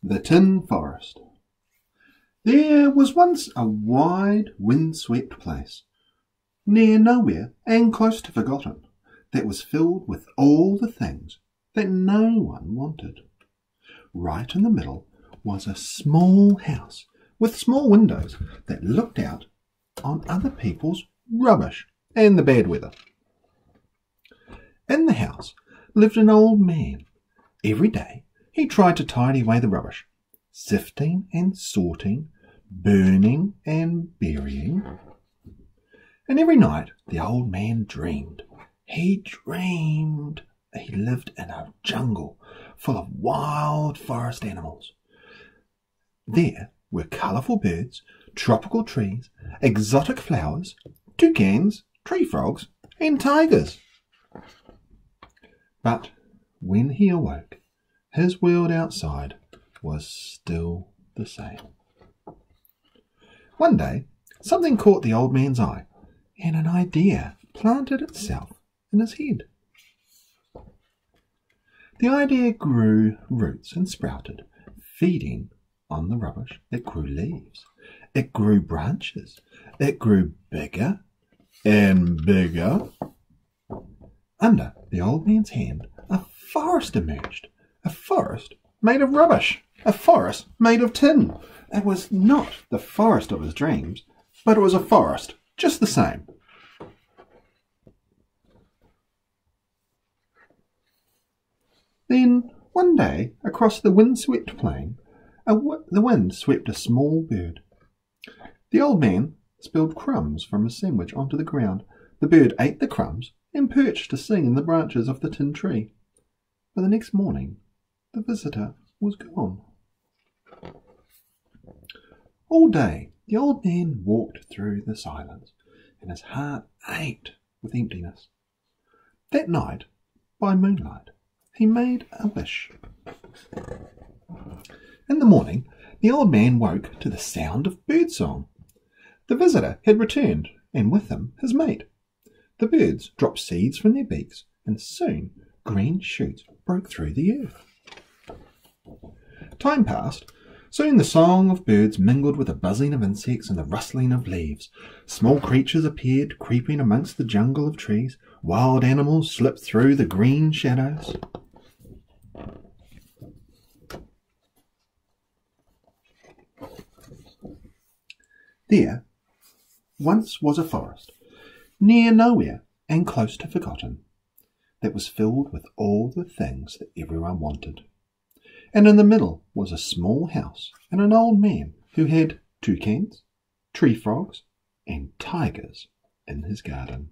The Tin Forest. There was once a wide, wind-swept place, near nowhere and close to forgotten, that was filled with all the things that no one wanted. Right in the middle was a small house with small windows that looked out on other people's rubbish and the bad weather. In the house lived an old man. Every day he tried to tidy away the rubbish, sifting and sorting, burning and burying. And every night the old man dreamed. He dreamed he lived in a jungle full of wild forest animals. There were colourful birds, tropical trees, exotic flowers, toucans, tree frogs, and tigers. But when he awoke, his world outside was still the same. One day, something caught the old man's eye, and an idea planted itself in his head. The idea grew roots and sprouted, feeding on the rubbish. It grew leaves. It grew branches. It grew bigger and bigger. Under the old man's hand, a forest emerged a forest made of rubbish. A forest made of tin. It was not the forest of his dreams, but it was a forest, just the same. Then, one day, across the wind-swept plain, the wind swept a small bird. The old man spilled crumbs from his sandwich onto the ground. The bird ate the crumbs and perched to sing in the branches of the tin tree. But the next morning the visitor was gone. All day the old man walked through the silence, and his heart ached with emptiness. That night, by moonlight, he made a wish. In the morning, the old man woke to the sound of birdsong. The visitor had returned, and with him his mate. The birds dropped seeds from their beaks, and soon green shoots broke through the earth. Time passed. Soon the song of birds mingled with the buzzing of insects and the rustling of leaves. Small creatures appeared creeping amongst the jungle of trees. Wild animals slipped through the green shadows. There once was a forest, near nowhere and close to forgotten, that was filled with all the things that everyone wanted and in the middle was a small house and an old man who had toucans, tree frogs, and tigers in his garden.